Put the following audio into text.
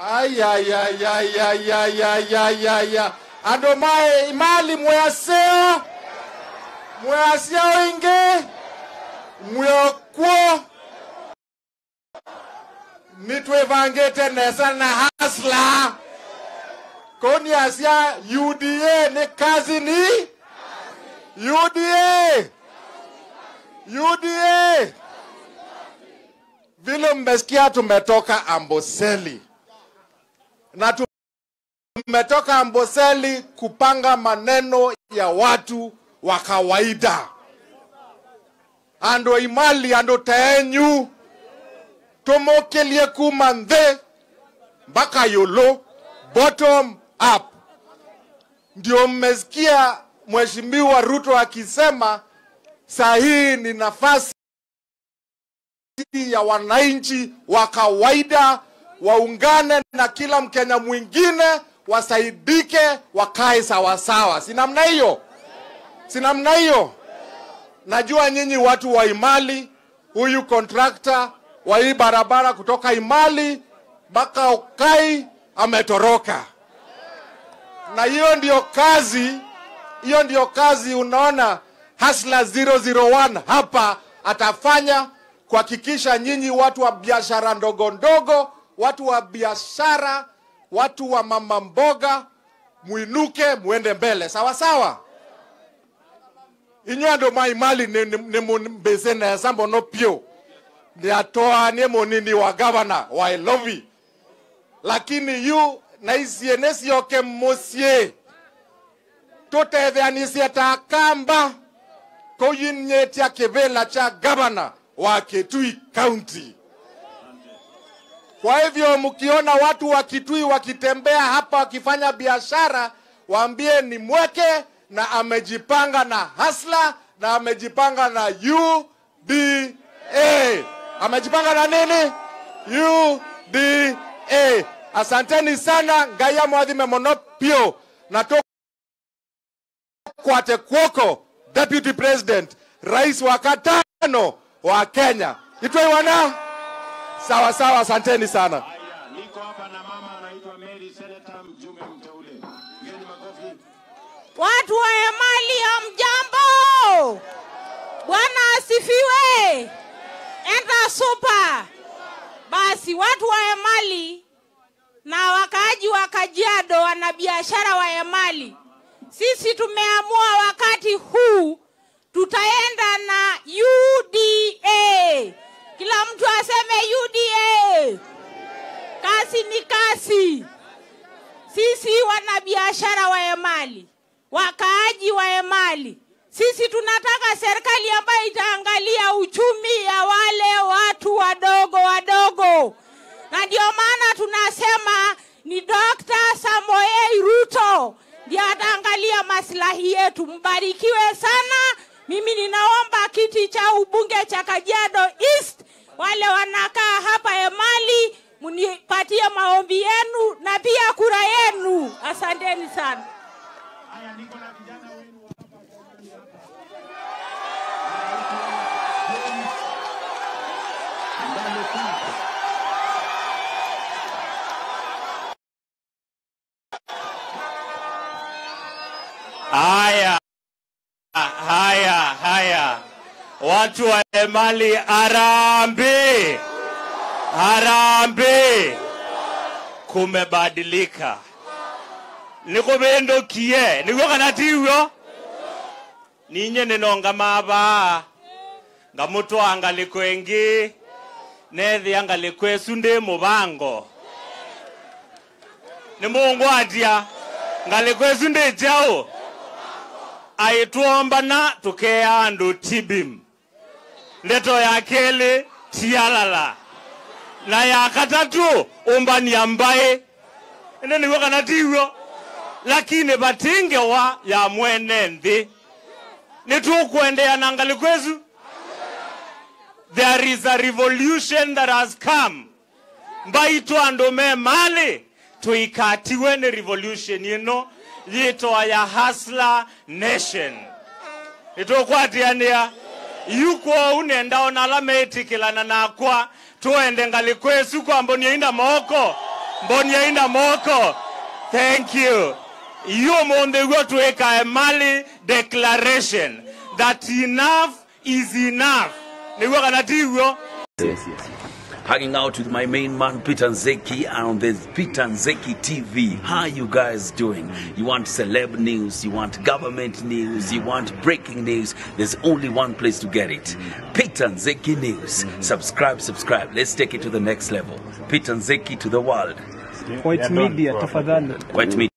ayayayayayayaya andå mae imali mweaseo mwaseo ingi mwiokuo nitwivangite nesa na hasla koni asia uda ni kazi ni uda uda vile mmesikia tumetoka amboseli na tumetoka amboseli kupanga maneno ya watu wa kawaida. Ando imali ando teenyu tumokelie kuma nthi mpaka yulu bottom up. Ndio mmesikia mheshimiwa ruto akisema saa hii ni nafasi ya wananchi wa kawaida waungane na kila mkenya mwingine wasaidike wakae sawasawa si namna hiyo? Si namna hiyo? Najua nyinyi watu wa imali huyu kontrakta wa hii barabara kutoka imali mpaka okai ametoroka. Na hiyo ndio kazi hiyo ndio kazi unaona hasla 001 hapa atafanya kuhakikisha nyinyi watu wa biashara ndogo ndogo watu wa biashara watu wa mama mboga mwinuke muende mbele. Sawa sawa? Inyuĩ ndo mai mali nĩ mũmbĩce nesa pio. Ni atoa ni monini wa gavana wa Elovi lakini yu na icie nĩ cioke mũciĩ tũtetheanicie ta kamba. Kũyinyĩtia kivila cha gavana wa Kitui County. Kwa hivyo mkiona watu wa Kitui wakitembea hapa wakifanya biashara, waambie ni mweke na amejipanga na hasla na amejipanga na UDA. Amejipanga na nini? UDA. Asanteni sana, ngaya Mwadhime Monopio natoka na tukwate kuoko Deputy President, rais wa katano wa Kenya. Itwe wana sawa sawa, asanteni sana. Niko hapa na mama anaitwa Mary Senator, mjumbe mteule. Ngeni makofi. Watu wa Emali ya mjambo, Bwana asifiwe. Enda super. Basi watu wa Emali na wakaaji wa Kajiado, wana biashara wa Emali, sisi tumeamua wakati huu tutaenda na UDA. Kila mtu aseme UDA. Kasi ni kasi. Sisi wanabiashara wa Emali, wakaaji wa Emali, sisi tunataka serikali ambayo itaangalia uchumi ya wale watu wadogo wadogo, na ndio maana tunasema ni Dr. Samoei Ruto ndiye ataangalia maslahi yetu. Mbarikiwe sana. Mimi ninaomba kiti cha ubunge cha Kajiado East, wale wanakaa munipatie maombi yenu na pia kura yenu. Asanteni sana. Haya, niko na vijana wenu hapa. Ndani tu. Haya, haya, haya, watu wa Emali, harambe, harambe, kumebadilika. nikuvindukie niguo kana tiuo ninye ninonga mava ngamutwa ngaliko ingi nethia ngaliko esu ndi muvango nimungwatia ngaliko esu ndi jau? Aitwombana tukea andu tibim. Ndeto ya keli tialala na ya katatu umbania ambaye ene niguo kana tiw'o lakini vatingewa ya mwene nthi nitukwendea na ngali kwezu. There is a revolution that has come. Mbaitu andu me mali. Tuikatiwe ni revolution ino yitwa ya hasla nation. Nitukwatiania yuko unenda ona ala meitikilana nakwa tuende ngali kwesu kwambonia inda moko. Mboni yainda moko. Thank you. Iyo monde gwo a mali declaration. That enough is enough. Niguo kana tiguo hanging out with my main man Peter Nzeki on the Peter Nzeki TV. How you guys doing? You want celeb news, you want government news, you want breaking news. There's only one place to get it. Peter Nzeki News. Subscribe, subscribe. Let's take it to the next level. Peter Nzeki to the world. White media tafadhali. White media.